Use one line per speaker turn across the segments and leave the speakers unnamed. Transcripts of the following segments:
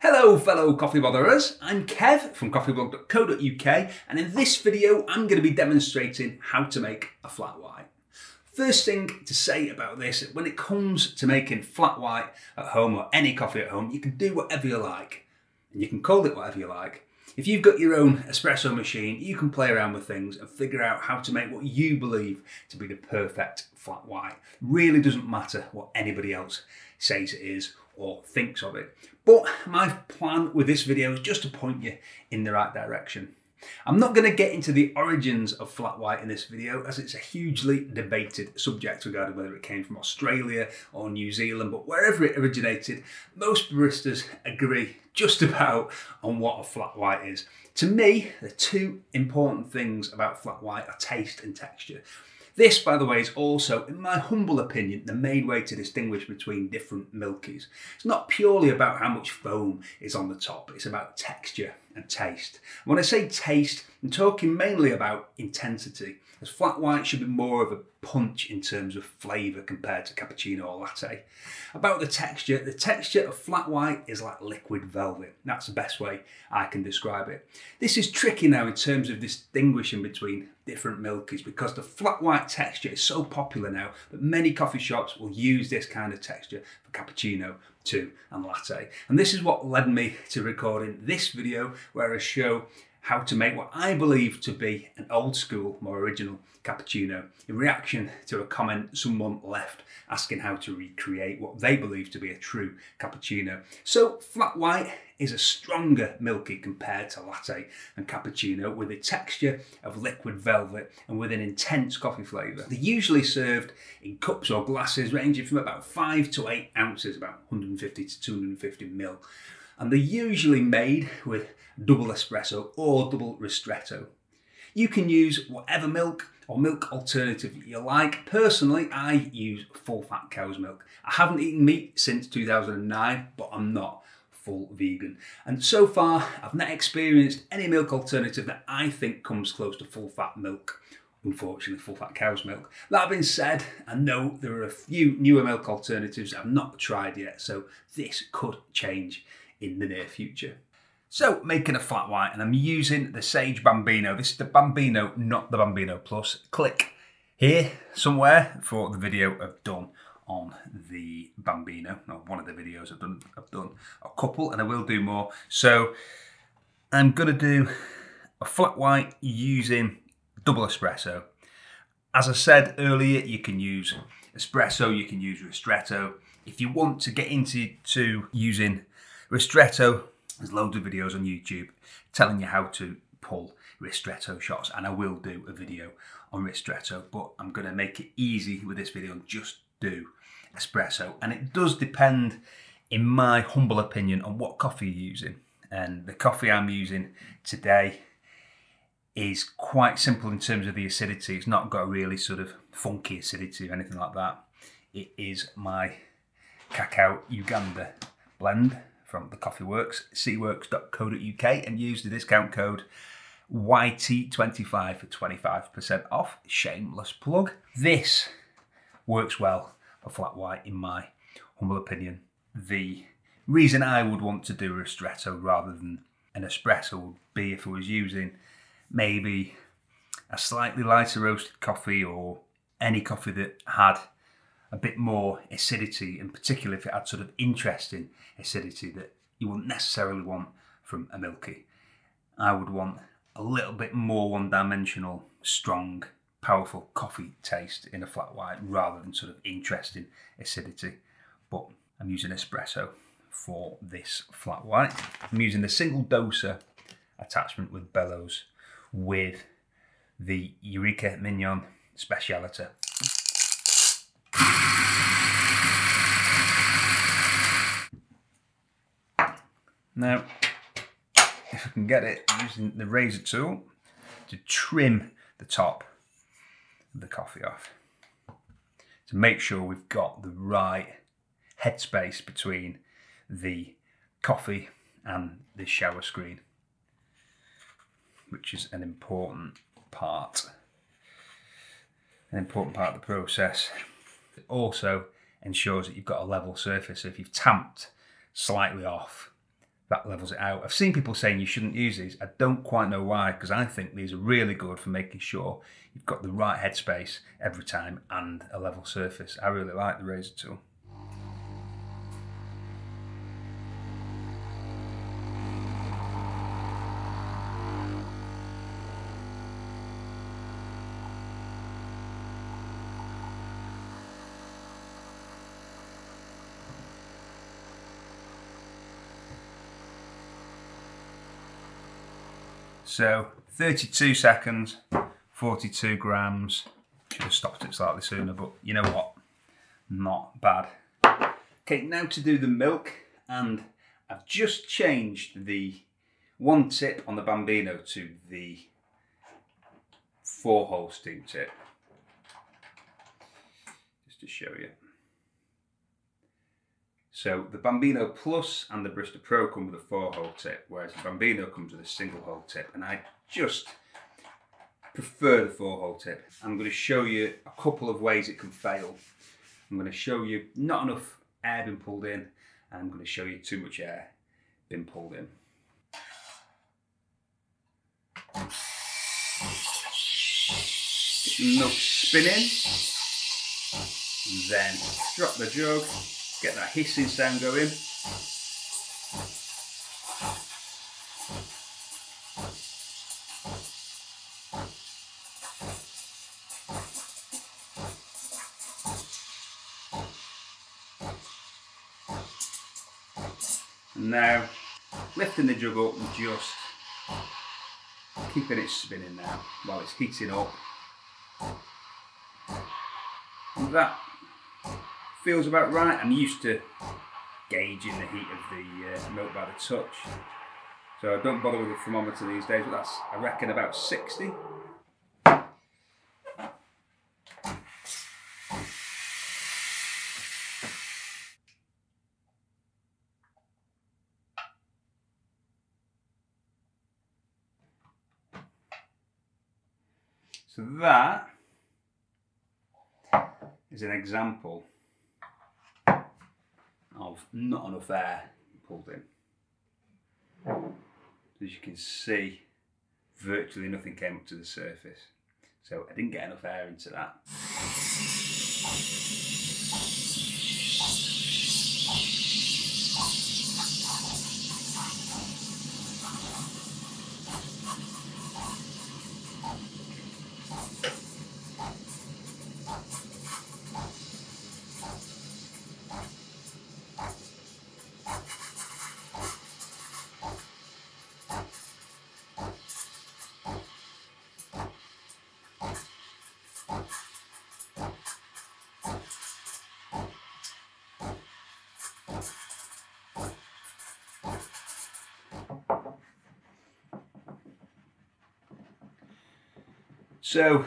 Hello fellow coffee botherers, I'm Kev from coffeeblog.co.uk and in this video I'm going to be demonstrating how to make a flat white. First thing to say about this, when it comes to making flat white at home or any coffee at home, you can do whatever you like and you can call it whatever you like. If you've got your own espresso machine, you can play around with things and figure out how to make what you believe to be the perfect flat white. Really doesn't matter what anybody else says it is or thinks of it. But my plan with this video is just to point you in the right direction. I'm not going to get into the origins of flat white in this video as it's a hugely debated subject regarding whether it came from Australia or New Zealand, but wherever it originated, most baristas agree just about on what a flat white is. To me, the two important things about flat white are taste and texture. This, by the way, is also, in my humble opinion, the main way to distinguish between different milkies. It's not purely about how much foam is on the top, it's about texture and taste. when I say taste, I'm talking mainly about intensity, as flat white should be more of a punch in terms of flavour compared to cappuccino or latte. About the texture, the texture of flat white is like liquid velvet. That's the best way I can describe it. This is tricky now in terms of distinguishing between different milkies because the flat white texture is so popular now that many coffee shops will use this kind of texture for cappuccino, too, and latte. And this is what led me to recording this video where I show how to make what I believe to be an old school, more original cappuccino in reaction to a comment someone left asking how to recreate what they believe to be a true cappuccino. So flat white is a stronger milky compared to latte and cappuccino with a texture of liquid velvet and with an intense coffee flavour. They're usually served in cups or glasses ranging from about 5 to 8 ounces, about 150 to 250 mil. And they're usually made with double espresso or double ristretto. You can use whatever milk or milk alternative you like. Personally, I use full fat cow's milk. I haven't eaten meat since 2009, but I'm not full vegan. And so far, I've not experienced any milk alternative that I think comes close to full fat milk. Unfortunately, full fat cow's milk. That being said, I know there are a few newer milk alternatives I've not tried yet, so this could change in the near future. So making a flat white and I'm using the Sage Bambino. This is the Bambino, not the Bambino Plus. Click here somewhere for the video I've done on the Bambino. No, one of the videos I've done, I've done a couple and I will do more. So I'm gonna do a flat white using double espresso. As I said earlier, you can use espresso, you can use ristretto. If you want to get into to using ristretto, there's loads of videos on YouTube telling you how to pull ristretto shots, and I will do a video on ristretto, but I'm to make it easy with this video and just do espresso. And it does depend, in my humble opinion, on what coffee you're using. And the coffee I'm using today is quite simple in terms of the acidity. It's not got a really sort of funky acidity or anything like that. It is my Cacao Uganda blend from the Coffee Works, cworks.co.uk, and use the discount code YT25 for 25% off. Shameless plug. This works well for flat white, in my humble opinion. The reason I would want to do a ristretto rather than an espresso would be if I was using maybe a slightly lighter roasted coffee or any coffee that had a bit more acidity, in particular if it had sort of interesting acidity that you wouldn't necessarily want from a milky. I would want a little bit more one dimensional, strong, powerful coffee taste in a flat white rather than sort of interesting acidity. But I'm using espresso for this flat white. I'm using the single doser attachment with bellows with the Eureka Mignon Specialita Now, if I can get it, using the razor tool to trim the top the coffee off to make sure we've got the right headspace between the coffee and the shower screen, which is an important part, an important part of the process. It also ensures that you've got a level surface. So if you've tamped slightly off, that levels it out. I've seen people saying you shouldn't use these. I don't quite know why, because I think these are really good for making sure you've got the right headspace every time and a level surface. I really like the razor tool. So 32 seconds, 42 grams. Should have stopped it slightly sooner, but you know what? Not bad. Okay, now to do the milk, and I've just changed the one tip on the Bambino to the four hole steam tip. Just to show you. So the Bambino Plus and the Barista Pro come with a four hole tip, whereas the Bambino comes with a single hole tip. And I just prefer the four hole tip. I'm going to show you a couple of ways it can fail. I'm going to show you not enough air being pulled in, and I'm going to show you too much air being pulled in. Milk spinning, and then drop the jug, Get that hissing sound going. And now lifting the jug up and just keeping it spinning now while it's heating up. And that feels about right. I'm used to gauging the heat of the uh, milk by the touch. So I don't bother with a thermometer these days, but that's, I reckon, about 60. So that is an example of not enough air pulled in. As you can see, virtually nothing came up to the surface. So I didn't get enough air into that. So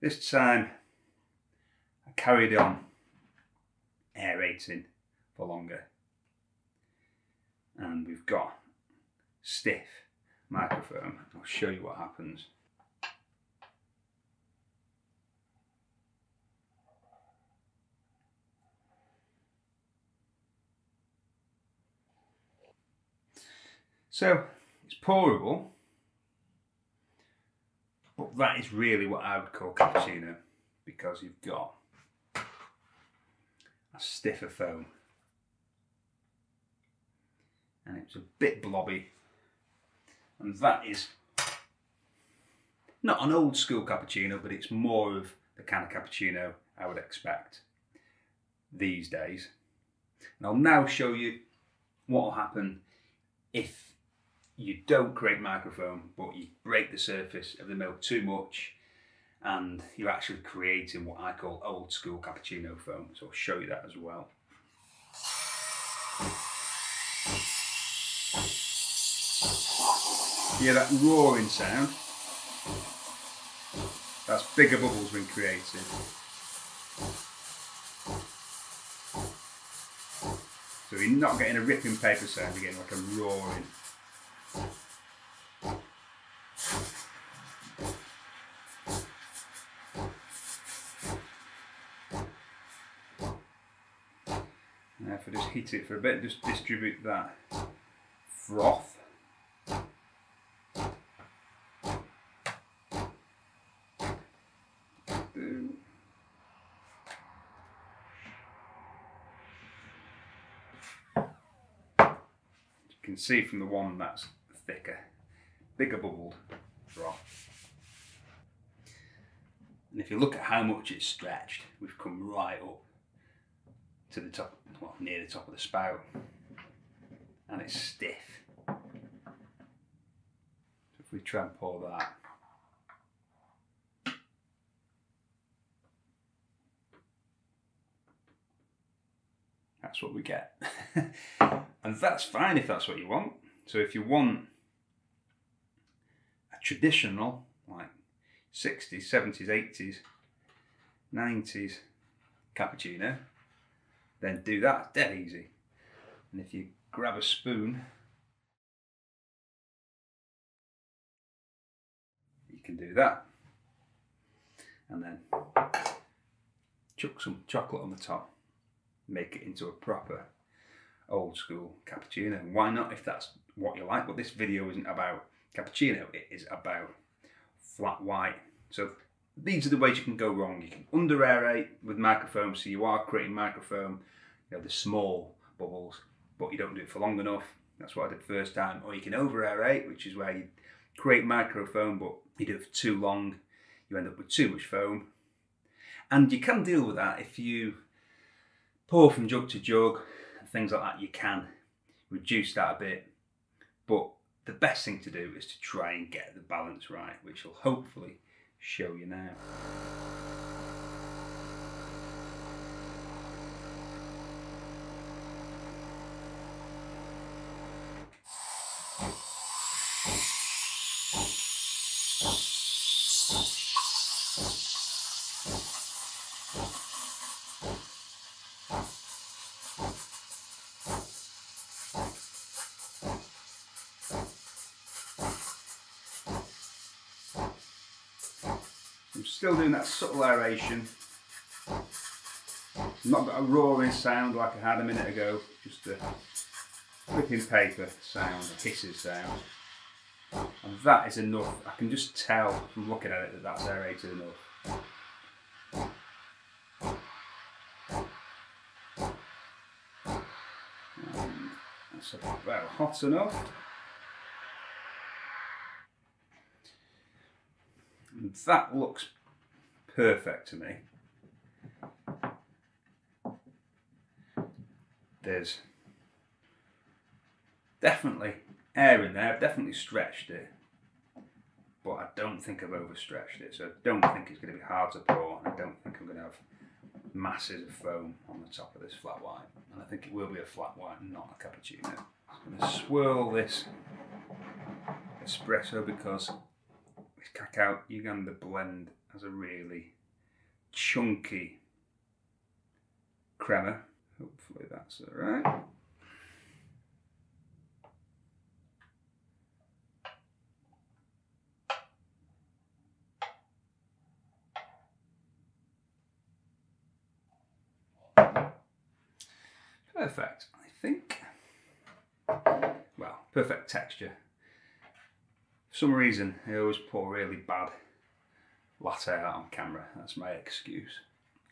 this time I carried on aerating for longer and we've got stiff microfoam. I'll show you what happens. So it's pourable but that is really what I would call cappuccino because you've got a stiffer foam. And it's a bit blobby. And that is not an old school cappuccino, but it's more of the kind of cappuccino I would expect these days. And I'll now show you what will happen if you don't create microfoam, but you break the surface of the milk too much and you're actually creating what I call old school cappuccino foam. So I'll show you that as well. Yeah, that roaring sound. That's bigger bubbles being created. So you're not getting a ripping paper sound, you're getting like a roaring. Heat it for a bit, just distribute that froth. You can see from the one that's thicker, bigger bubbled froth. And if you look at how much it's stretched, we've come right up to the top, well, near the top of the spout. And it's stiff. So if we try and that, that's what we get. and that's fine if that's what you want. So if you want traditional, like 60s, 70s, 80s, 90s cappuccino, then do that. Dead easy. And if you grab a spoon, you can do that. And then chuck some chocolate on the top, make it into a proper old school cappuccino. Why not if that's what you like? But this video isn't about cappuccino, it is about flat white. So these are the ways you can go wrong. You can under aerate with microfoam, so you are creating microfoam, you know, the small bubbles, but you don't do it for long enough. That's what I did first time. Or you can over aerate, which is where you create microfoam, but you do it for too long, you end up with too much foam. And you can deal with that if you pour from jug to jug, things like that, you can reduce that a bit. But the best thing to do is to try and get the balance right, which will hopefully show you now. Still doing that subtle aeration. Not got a roaring sound like I had a minute ago, just a flipping paper sound, a hissing sound. And that is enough. I can just tell from looking at it that that's aerated enough. That's about hot enough. And that looks perfect to me. There's definitely air in there, I've definitely stretched it, but I don't think I've overstretched it, so I don't think it's going to be hard to pour, I don't think I'm going to have masses of foam on the top of this flat white, and I think it will be a flat white, not a cappuccino. I'm going to swirl this espresso because this cacao Uganda blend has a really chunky crema. Hopefully that's all right. Perfect, I think. Well, perfect texture. For some reason, I always pour really bad latte art on camera. That's my excuse.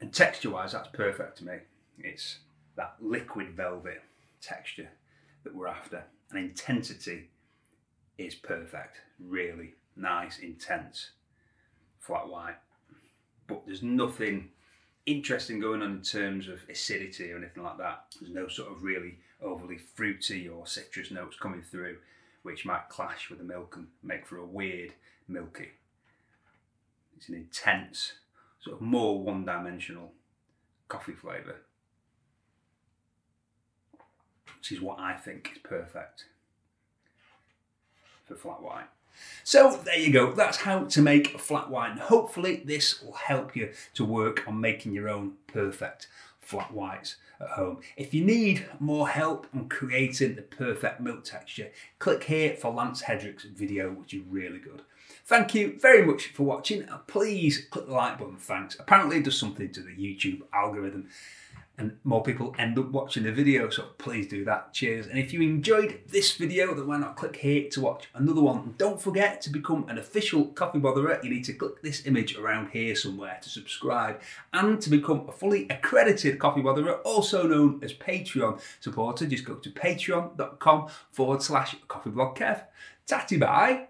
And texture wise, that's perfect to me. It's that liquid velvet texture that we're after. And intensity is perfect. Really nice, intense, flat white. But there's nothing interesting going on in terms of acidity or anything like that. There's no sort of really overly fruity or citrus notes coming through, which might clash with the milk and make for a weird milky it's an intense, sort of more one dimensional coffee flavour. Which is what I think is perfect for flat white. So there you go, that's how to make a flat white. Hopefully this will help you to work on making your own perfect flat whites at home. If you need more help on creating the perfect milk texture, click here for Lance Hedrick's video, which is really good. Thank you very much for watching. Uh, please click the like button, thanks. Apparently it does something to the YouTube algorithm. and more people end up watching the video. So please do that. Cheers. And if you enjoyed this video, then why not click here to watch another one. Don't forget to become an official Coffee Botherer. You need to click this image around here somewhere to subscribe and to become a fully accredited Coffee Botherer, also known as Patreon supporter. Just go to patreon.com forward slash coffeeblogkev. Tatty bye.